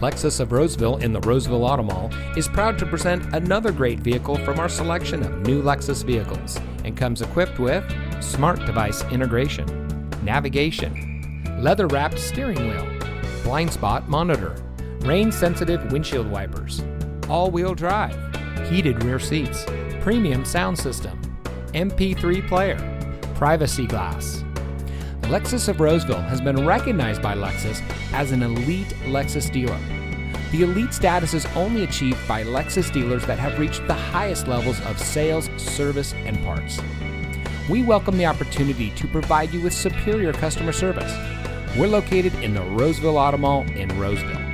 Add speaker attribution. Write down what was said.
Speaker 1: Lexus of Roseville in the Roseville Auto Mall is proud to present another great vehicle from our selection of new Lexus vehicles and comes equipped with smart device integration, navigation, leather wrapped steering wheel, blind spot monitor, rain sensitive windshield wipers, all wheel drive, heated rear seats, premium sound system, MP3 player, privacy glass. Lexus of Roseville has been recognized by Lexus as an elite Lexus dealer. The elite status is only achieved by Lexus dealers that have reached the highest levels of sales, service, and parts. We welcome the opportunity to provide you with superior customer service. We're located in the Roseville Auto Mall in Roseville.